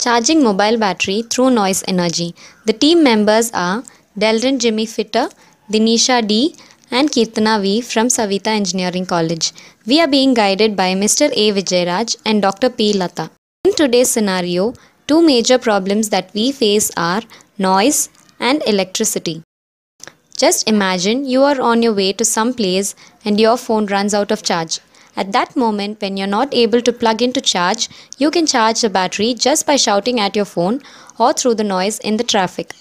Charging mobile battery through noise energy. The team members are Delrin Jimmy Fitter, Dinisha D, and Kirthanna V from Saveetha Engineering College. We are being guided by Mr. A. Vijayaraj and Dr. P. Lata. In today's scenario, two major problems that we face are noise and electricity. Just imagine you are on your way to some place and your phone runs out of charge. At that moment, when you're not able to plug into charge, you can charge the battery just by shouting at your phone or through the noise in the traffic.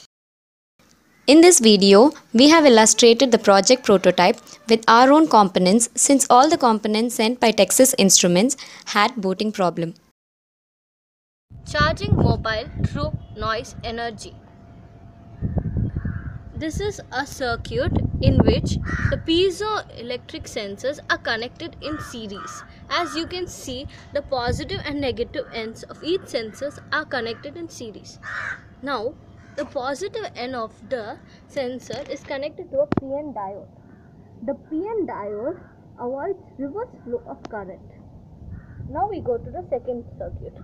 In this video, we have illustrated the project prototype with our own components since all the components sent by Texas Instruments had booting problem. Charging mobile through noise energy. This is a circuit in which the piezoelectric sensors are connected in series. As you can see, the positive and negative ends of each sensors are connected in series. Now, the positive end of the sensor is connected to a PN diode. The PN diode avoids reverse flow of current. Now we go to the second circuit.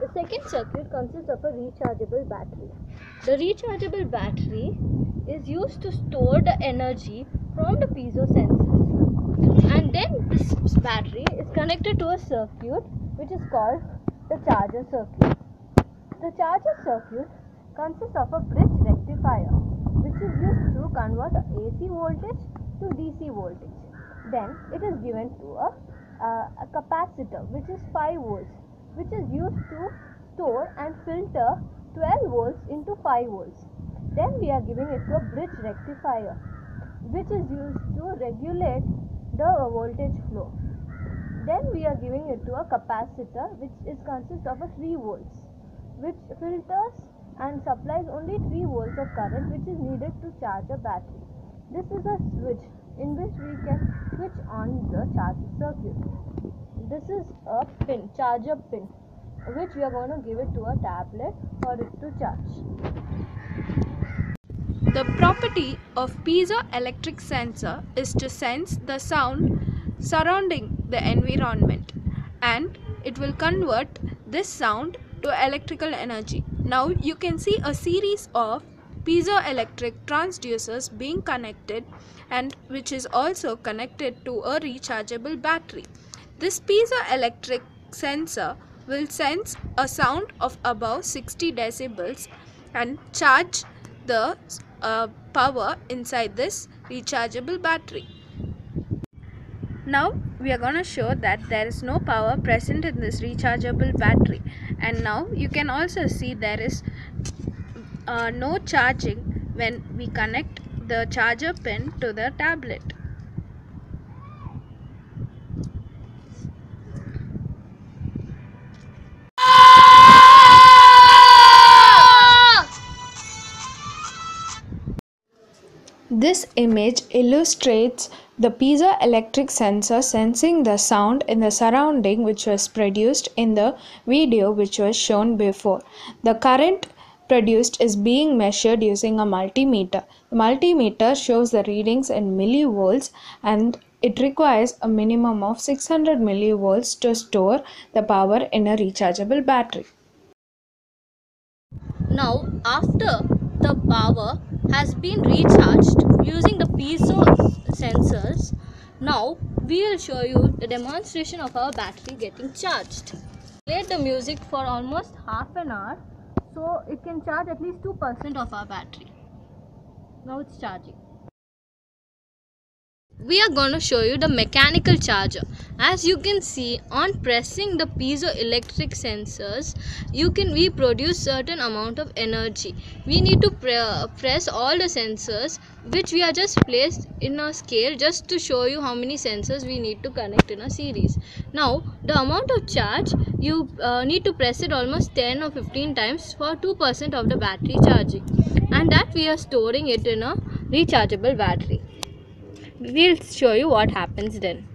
The second circuit consists of a rechargeable battery. The rechargeable battery is used to store the energy from the piezo sensors. And then this battery is connected to a circuit which is called the charger circuit. The charger circuit consists of a bridge rectifier which is used to convert AC voltage to DC voltage. Then it is given to a, uh, a capacitor which is 5 volts which is used to store and filter 12 volts into 5 volts. Then we are giving it to a bridge rectifier which is used to regulate the voltage flow. Then we are giving it to a capacitor which is consists of a 3 volts which filters and supplies only 3 volts of current which is needed to charge a battery. This is a switch in which we can switch on the charger circuit. This is a pin, charger pin, which we are going to give it to a tablet for it to charge. The property of piezoelectric sensor is to sense the sound surrounding the environment and it will convert this sound to electrical energy. Now you can see a series of piezoelectric transducers being connected and which is also connected to a rechargeable battery. This piezoelectric sensor will sense a sound of above 60 decibels and charge the uh, power inside this rechargeable battery. Now we are going to show that there is no power present in this rechargeable battery and now you can also see there is uh, no charging when we connect the charger pin to the tablet. This image illustrates the piezoelectric sensor sensing the sound in the surrounding which was produced in the video which was shown before. The current produced is being measured using a multimeter. The multimeter shows the readings in millivolts and it requires a minimum of 600 millivolts to store the power in a rechargeable battery. Now, after the power has been recharged using the piezo sensors, now we will show you the demonstration of our battery getting charged. Played the music for almost half an hour so it can charge at least 2% of our battery. Now it's charging. We are going to show you the mechanical charger. As you can see on pressing the piezoelectric sensors, you can we produce certain amount of energy. We need to pre press all the sensors which we are just placed in a scale just to show you how many sensors we need to connect in a series. Now the amount of charge you uh, need to press it almost 10 or 15 times for 2% of the battery charging and that we are storing it in a rechargeable battery we'll show you what happens then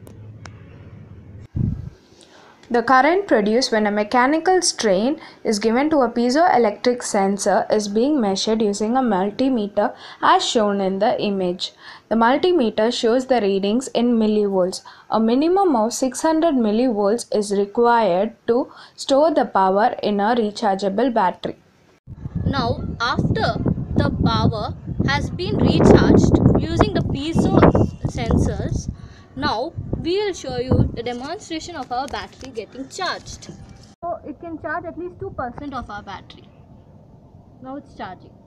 The current produced when a mechanical strain is given to a piezoelectric sensor is being measured using a multimeter as shown in the image. The multimeter shows the readings in millivolts. A minimum of 600 millivolts is required to store the power in a rechargeable battery. Now, after the power has been recharged using the piezo sensors, now we will show you the demonstration of our battery getting charged. So it can charge at least 2% of our battery. Now it's charging.